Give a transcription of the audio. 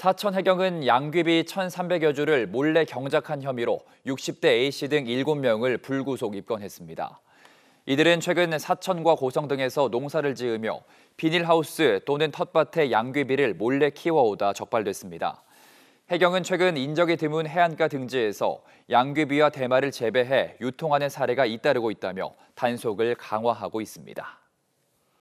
사천 해경은 양귀비 1,300여 주를 몰래 경작한 혐의로 60대 A씨 등 7명을 불구속 입건했습니다. 이들은 최근 사천과 고성 등에서 농사를 지으며 비닐하우스 또는 텃밭에 양귀비를 몰래 키워오다 적발됐습니다. 해경은 최근 인적이 드문 해안가 등지에서 양귀비와 대마를 재배해 유통하는 사례가 잇따르고 있다며 단속을 강화하고 있습니다.